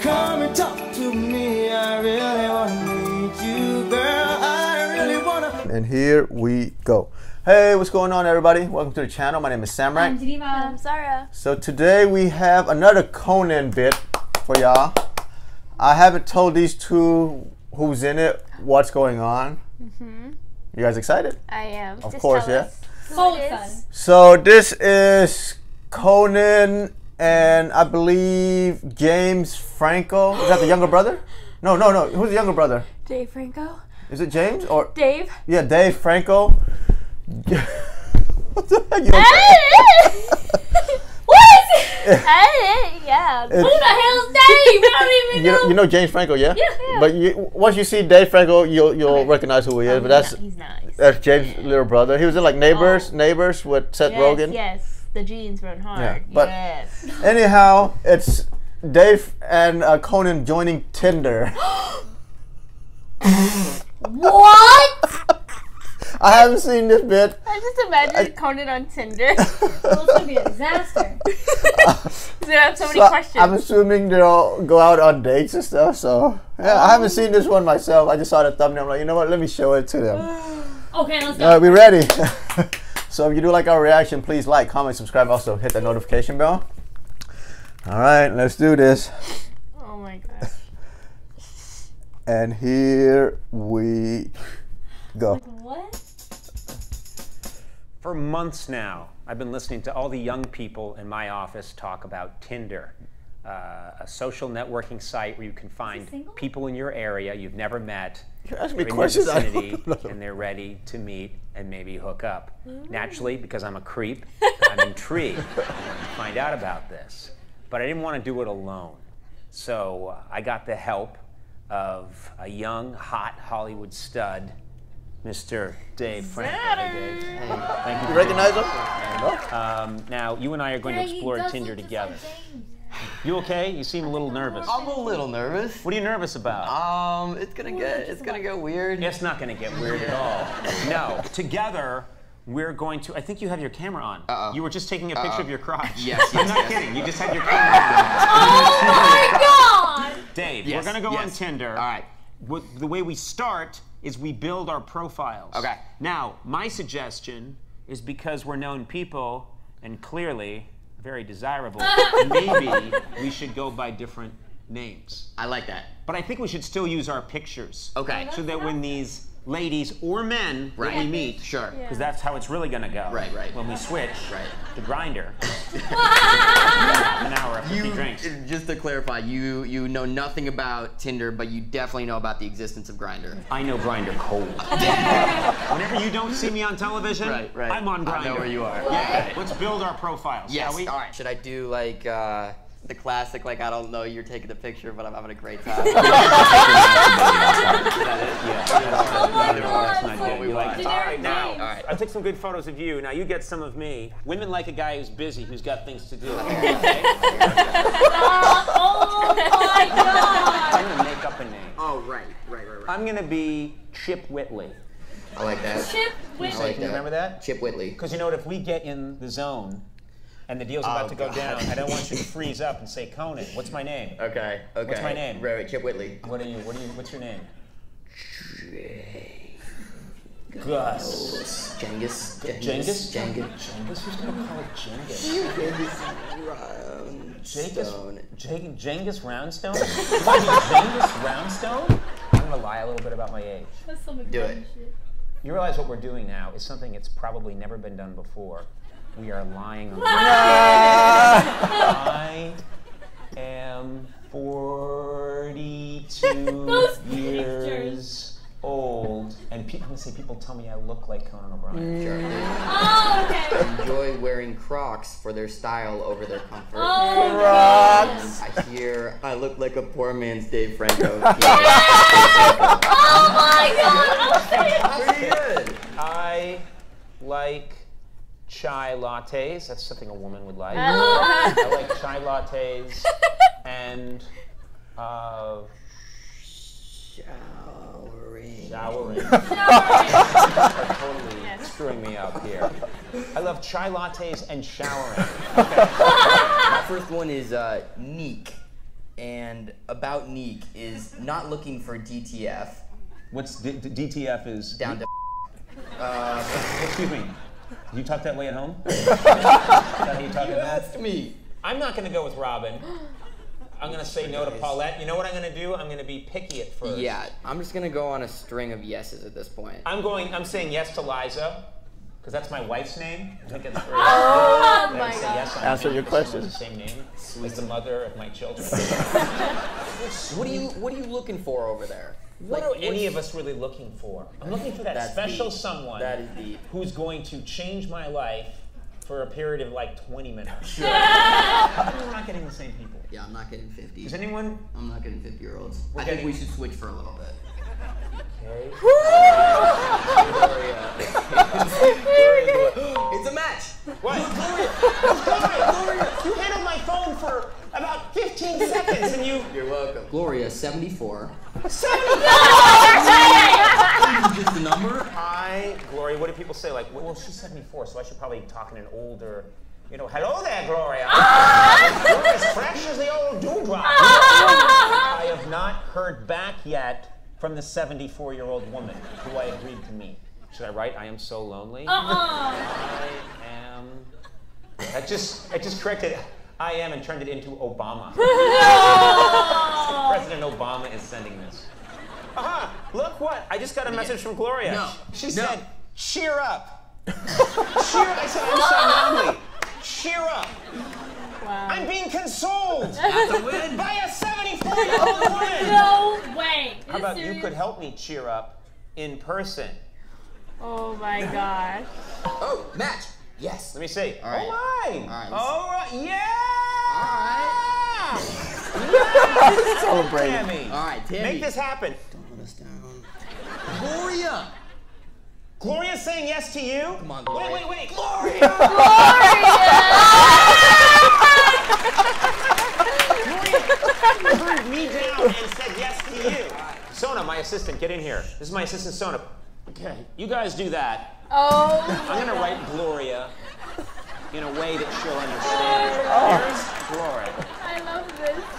Come and talk to me. I really wanna meet you, girl. I really wanna. And here we go. Hey, what's going on, everybody? Welcome to the channel. My name is I'm Samraq. Jeneva. I'm Zara. So today we have another Conan bit for y'all. I haven't told these two who's in it, what's going on. Mm-hmm. You guys excited? I am. Of Just course, tell yeah. us who it is. So this is Conan and I believe James Franco. Is that the younger brother? No, no, no. Who's the younger brother? Dave Franco. Is it James or Dave. yeah, Dave Franco? what the heck? You okay? what? Yeah. Who the hell's Dave? I don't even You know. know, you know James Franco, yeah? Yeah. But you, once you see Dave Franco, you'll you'll recognize who he is. Oh, but that's he's nice. that's James' little brother. He was in like Neighbors, Oh. Neighbors with Seth yes, Rogen. yes. The jeans run hard. Yeah, but- yes. Anyhow, it's Dave and uh, Conan joining Tinder. what? I haven't seen this bit. I just imagine Conan on Tinder. Well, it's gonna be a disaster. He's gonna have so many So questions. I'm assuming they'll go out on dates and stuff. So yeah, I haven't seen this one myself. I just saw the thumbnail. I'm like, you know what? Let me show it to them. Okay, let's go. All right, we ready? So if you do like our reaction, please like, comment, subscribe. Also hit the notification bell. All right, let's do this. oh my gosh. And here we go. what? For months now, I've been listening to all the young people in my office talk about Tinder, uh, a social networking site where you can find people in your area you've never met, You're asking me they're in your questions I don't vicinity, and they're ready to meet and maybe hook up. Naturally, because I'm a creep, I'm intrigued to find out about this. But I didn't want to do it alone. So uh, I got the help of a young, hot Hollywood stud, Mr. Dave Franco. Hey, Dave. Hey, thank you. You recognize being him? here. Um, now, you and I are going to Hey, he explore Tinder look just together. Like James. You okay? You seem a little nervous. I'm a little nervous. What are you nervous about? Um, it's gonna get it's gonna get weird. It's not going to get weird at all. No. Together, we're going to. I think you have your camera on. Uh-oh. You were just taking a picture of your crotch. Yes, I'm not yes. kidding. You just had your camera on. Oh my god! Dave, Yes, we're going to go on. Tinder. All right. What, the way we start is we build our profiles. Okay. Now, my suggestion is because we're known people and clearly very desirable, maybe we should go by different names. I like that. But I think we should still use our pictures. Okay. So that when these ladies or men that we meet, Sure. because that's how it's really gonna go. Right, right. When we switch Right. the Grindr, an hour after a You drinks. just to clarify, you you know nothing about Tinder, but you definitely know about the existence of Grindr. I know Grindr cold. Whenever you don't see me on television, Right, right. I'm on Grindr. I Grindr. know where you are. Yeah. Let's build our profiles, Yes. shall we? All right. Should I do like uh, the classic? Like I don't know, you're taking the picture, but I'm having a great time. Yeah. Oh my That's not so good. You all right, now. All right. I took some good photos of you. Now you get some of me. Women like a guy who's busy, who's got things to do. Okay? Oh my god! I'm gonna make up a name. oh right, right, right, right. I'm gonna be Chip Whitley. I like that. Chip with I like Can you remember that? Chip Whitley. Because you know what? If we get in the zone and the deal's about Oh, to go God. down, I don't want you to freeze up and say Conan. What's my name? Okay. Okay. What's my name? Right, right. Chip Whitley. What are you? What are you? What's your name? Gus. Genghis. Genghis? Genghis. Genghis? Who's gonna call it Genghis? Genghis Round Genghis, Genghis Roundstone? You Genghis Roundstone? I'm gonna lie a little bit about my age. That's some Do it. shit. You realize what we're doing now is something that's probably never been done before. We are lying on. the I am 42 years old, and people, I'm gonna say people tell me I look like Conan O'Brien. Mm. Sure. Oh, okay. Enjoy wearing Crocs for their style over their comfort. Oh, God. I hear I look like a poor man's Dave Franco. Oh my god! Okay. Pretty good. I like chai lattes. That's something a woman would like. I like chai lattes and uh, Showering. showering. are totally screwing me up here. I love chai lattes and showering. My first one is uh, Neek. and about Neek is not looking for DTF What's D- D- DTF is? down to. Excuse me. Do you talk that way at home? is that how you talk at home? That's me. I'm not going to go with Robin. I'm going to say no to Paulette. You know what I'm going to do? I'm going to be picky at first. Yeah, I'm just gonna go on a string of yeses at this point. I'm going. I'm saying yes to Liza, because that's my wife's name. I think it's very Oh Then my say god. yes on Answer your because question. The same name as the mother of my children. What are you What are you looking for over there? What Like, are any of us really looking for? I'm looking for that special deep. someone That is deep. who's going to change my life for a period of like 20 minutes. How come we're not getting the same people? Yeah, I'm not getting 50. Is anyone? I'm not getting 50 year olds. I getting- think we should switch for a little bit. Okay. it's a match. What? Gloria, Gloria, Gloria, you handled my phone for about 15 seconds and you. You're welcome. Gloria, 74. Yay! Just a number. Hi, Gloria. What do people say? Like, well, she's 74, so I should probably talk in an older. You know, hello there, Gloria. You're as fresh as the old dewdrop. I have not heard back yet from the 74 year old woman who I agreed to meet. Should I write, I am so lonely? Uh-uh. I am. I just, I just corrected I am and turned it into Obama. Oh. President Obama is sending this. Aha! Look what! I just got a message from Gloria. No. She No. said, cheer up. cheer I said, I'm so lonely. Cheer up. Wow. I'm being consoled That's a win. by a 74 year old woman. No way. How about you could help me cheer up in person? Oh my gosh. Oh, match. Yes. Let me see. All right. Oh my! All right. All right. Yeah! Celebrating. Tammy. All right, Tammy. Make this happen. Don't let us down. Gloria. Gloria's saying yes to you? Come on, Wait, Gloria. wait, wait. Gloria! Gloria turned me down and said yes to you. Sona, my assistant, get in here. This is my assistant, Sona. Okay, you guys do that. Oh. I'm gonna write Gloria in a way that she'll understand. Oh. Here's Gloria.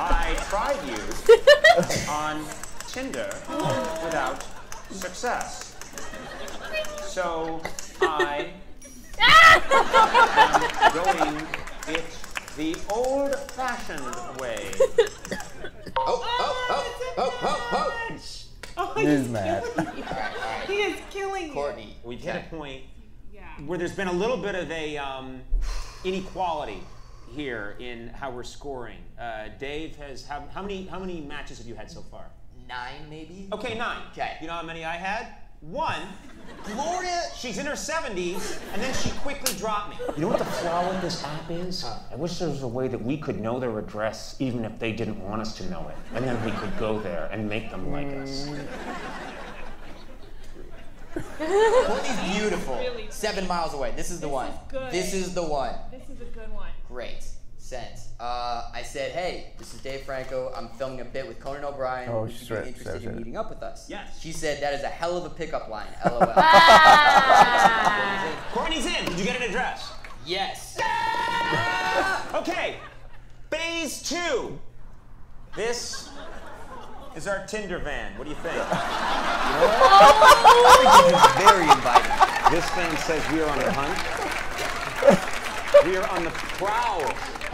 I love this. I tried you on Tinder without success. So I am going it the old fashioned way. Oh, oh, oh, oh, oh, oh. He's mad. He is killing you. Courtney. We've hit a point where there's been a little bit of a um, inequality here in how we're scoring. Uh, Dave has how, how many how many matches have you had so far? Nine, maybe? Okay, nine. Okay. You know how many I had? One. Gloria. She's in her 70s, and then she quickly dropped me. You know what the flaw with this app is? I wish there was a way that we could know their address even if they didn't want us to know it. And then we could go there and make them like us. Courtney's beautiful. Really Seven miles away. This is the one. is good. This is the one. This is a good one. Great. I said, hey, this is Dave Franco. I'm filming a bit with Conan O'Brien. Oh, Would you be shit, interested shit, in shit. meeting up with us? Yes. She said, that is a hell of a pickup line. LOL. Courtney's in. Did you get an address? yes. Okay. Phase two. This is our Tinder van. What do you think? Very inviting. This van says we are on the hunt. We are on the prowl.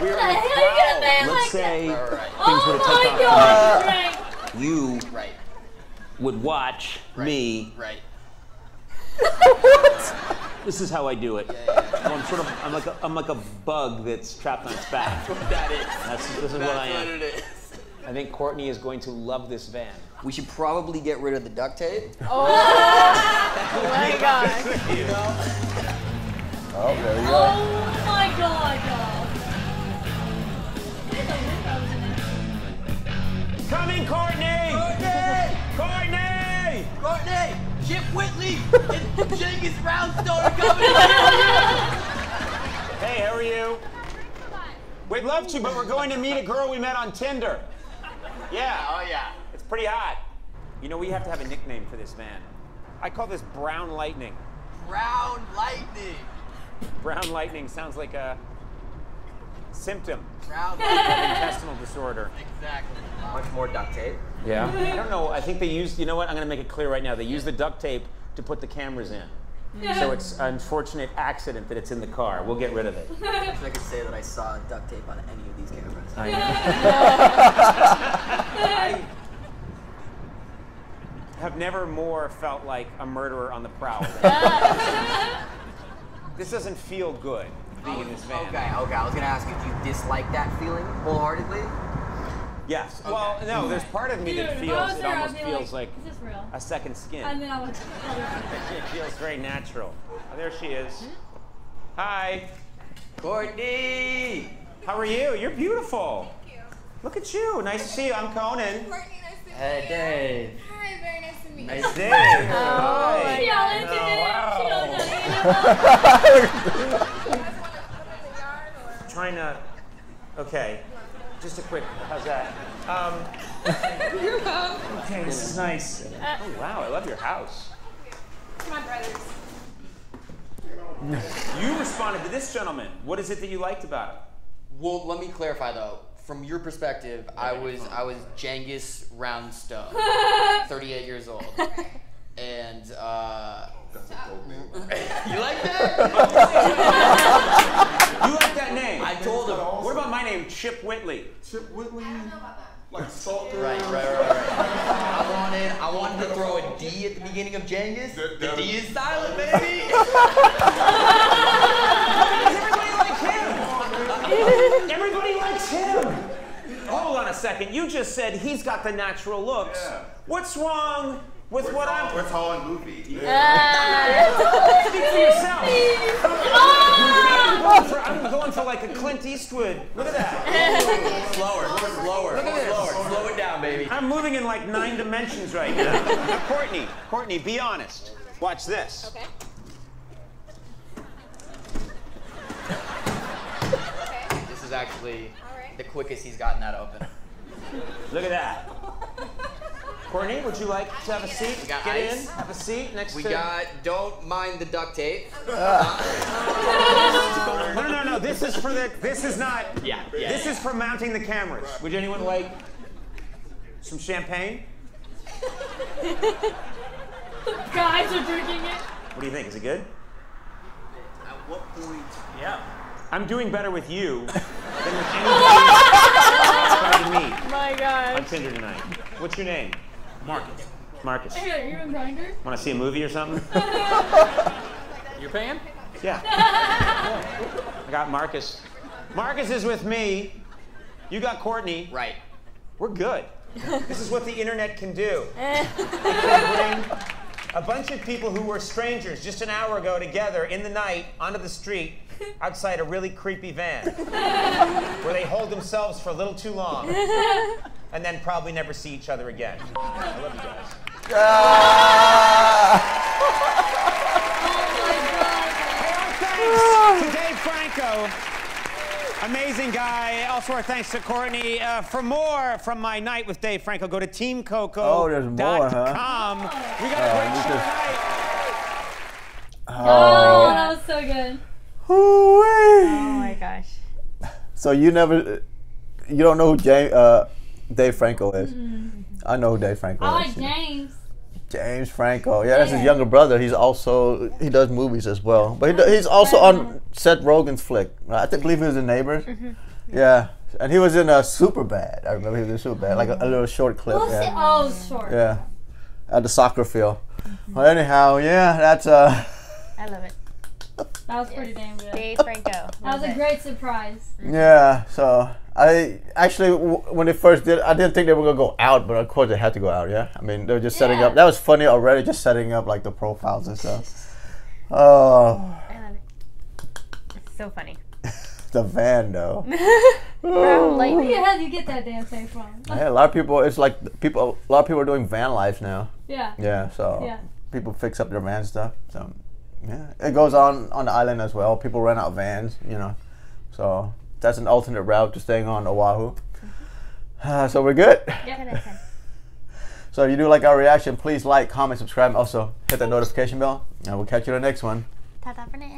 We are on the How you get a prowl. Let's like say Right, right, things Oh were to take my off god. Uh, tonight. Right. You Right. would watch me. Right. This is how I do it. Well, I'm sort of, I'm like, a, I'm like a bug that's trapped on its back. That is. That's, this is what I That's what am. it is. I think Courtney is going to love this van. We should probably get rid of the duct tape. Oh my god. Oh, there you go. Oh my god, Coming, Courtney! Courtney! Courtney! Chip Whitley and Jenkins Brownstone are coming! Hey, how are you? We'd love to, but we're going to meet a girl we met on Tinder. Yeah, oh yeah. It's pretty hot. You know, we have to have a nickname for this van. I call this Brown Lightning. Brown lightning. Brown Lightning sounds like a symptom Proud. intestinal disorder. exactly. Much more duct tape. Yeah. I don't know. I think they used. You know what? I'm going to make it clear right now. They used the duct tape to put the cameras in. Yeah. So it's an unfortunate accident that it's in the car. We'll get rid of it. I wish I could say that I saw duct tape on any of these cameras. I have never more felt like a murderer on the prowl. this doesn't feel good being in this van. Okay, okay. I was gonna ask you, do you dislike that feeling wholeheartedly? Yes. Well, no. There's part of me Dude, that feels it almost be feels like, like Is this real? a second skin. And then I would. It feels very natural. Oh, there she is. Hi. Courtney. How are you? You're beautiful. Thank you. Look at you. Nice to see you. I'm Conan. Courtney, nice to meet Hey, you. Hey, Dave. Hi, very nice to meet you. Nice Dave. Oh my She yelled into Oh, wow. She yelled at it. You guys want to put it in the yard or? Trying to. Okay. Just a quick. How's that? Um, okay, this is nice. Oh wow, I love your house. It's my brother's. You responded to this gentleman. What is it that you liked about him? Well, let me clarify though. From your perspective, I was I was Genghis Roundstone, 38 years old, and uh, you like that? You like that name? I told him. What about my name, Chip Whitley? Chip Whitley, I don't know about that. like salt. Right, right, right, right. I wanted I wanted to throw a D at the beginning of Genghis. That- The that- D is silent, baby. Everybody likes him. Hold on a second. You just said he's got the natural looks. Yeah. What's wrong with what I'm? We're tall and goofy. Yeah. Speak for yourself. I'm, going for, I'm going for like a Clint Eastwood. Look at that. slower, slower, Look at this. slower. Slow it down, baby. I'm moving in like nine dimensions right now. Now, Courtney, Courtney, be honest. Watch this. Okay. Okay. This is actually Alright. the quickest he's gotten that open. Look at that. Courtney, would you like to have a seat? We got Get ice. in. Have a seat next We to. We got don't mind the duct tape. No, uh, no, no, no. This is for the. This is not. Yeah, yeah, This yeah. is for mounting the cameras. Would anyone like some champagne? Guys are drinking it. What do you think? Is it good? At what point? Yeah. I'm doing better with you than with anybody trying to meet my on. Tinder tonight. What's your name? Marcus. Marcus. Hey, you're in Grindr? Want to see a movie or something? You're paying? Yeah. I got Marcus. Marcus is with me. You got Courtney. Right. We're good. This is what the internet can do. It can bring a bunch of people who were strangers just an hour ago together in the night onto the street outside a really creepy van where they hold themselves for a little too long and then probably never see each other again. I love you guys. Thanks to Dave Franco. Amazing guy. Also, our thanks to Courtney. Uh, for more from my night with Dave Franco, go to teamcoco.com. Oh, there's more, huh? We got a great show just- tonight. Oh, that was so good. Oh my gosh. So you never, you don't know who James, uh, Dave Franco is. I know who Dave Franco I is. like James. James Franco. Yeah, that's his younger brother. He's also he does movies as well, but he, do- he's also on Seth Rogen's flick. I think, believe he was in Neighbors. Yeah, and he was in uh, Superbad. I remember he was in Superbad, like a, a little short clip. What's it? Yeah, Oh, short. yeah, at the soccer field. Well, anyhow, yeah, that's uh, I love it. That was pretty damn good. Dave Franco. That was a it. great surprise. yeah. So I actually, when they first did, I didn't think they were gonna go out, but of course they had to go out. Yeah, I mean they were just setting Yeah. up. That was funny already, just setting up like the profiles and stuff. Oh, I love it. It's so funny. the van though. Bro, like, Where the hell you get that damn thing from? Yeah, a lot of people. It's like people. A lot of people are doing van lives now. Yeah. Yeah, so Yeah. people fix up their van stuff. So yeah, it goes on on the island as well. People rent out of vans, you know. So that's an alternate route to staying on Oahu. Uh, so we're good. ten out of ten. So if you do like our reaction, please like, comment, subscribe, and also hit that notification bell. And we'll catch you in the next one. Ta-ta for now.